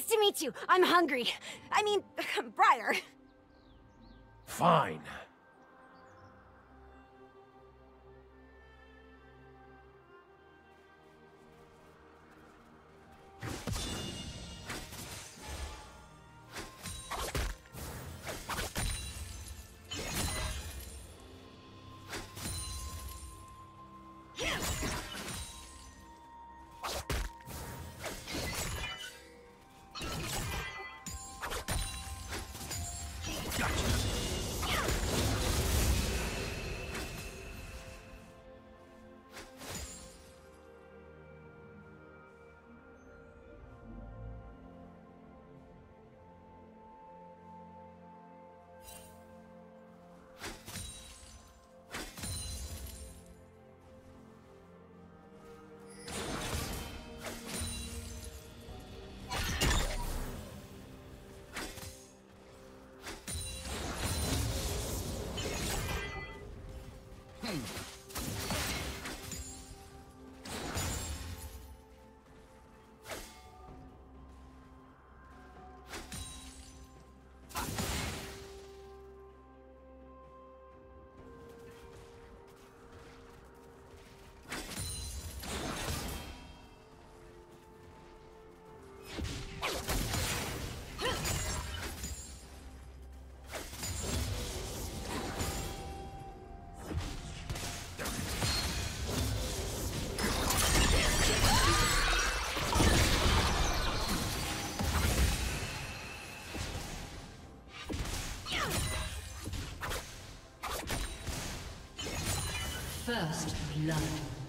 Nice to meet you. I'm hungry. I mean, Briar. Fine. First blood.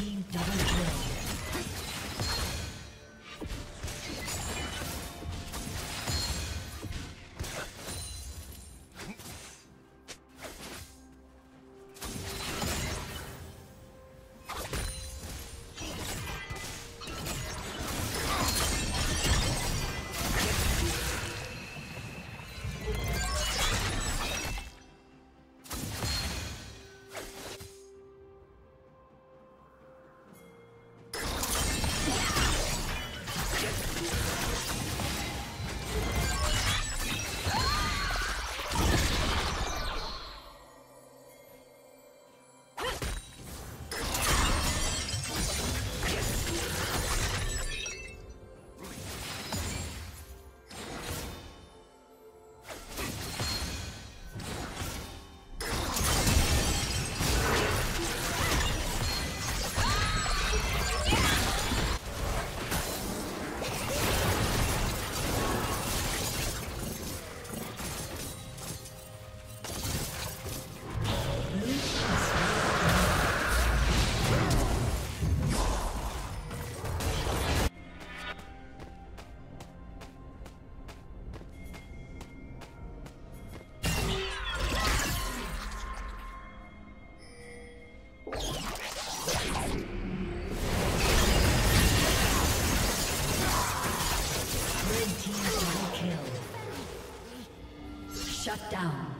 Team double kill. Down.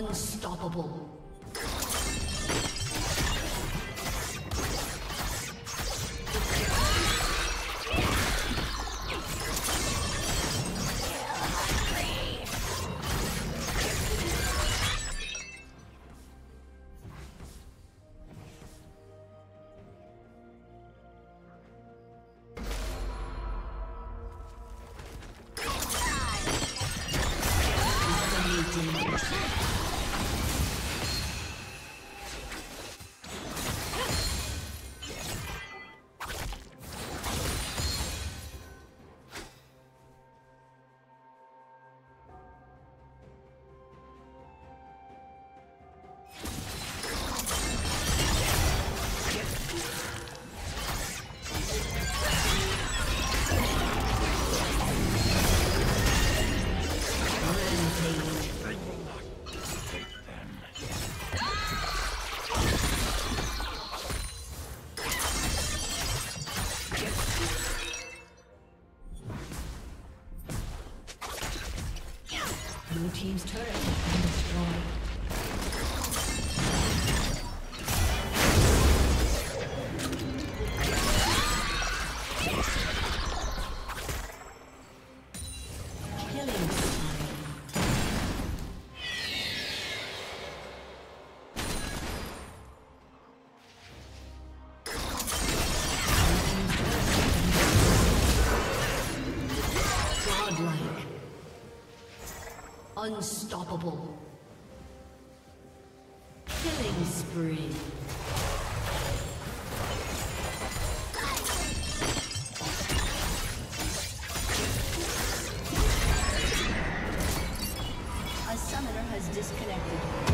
Unstoppable. team's turret Unstoppable. Killing spree. A summoner has disconnected.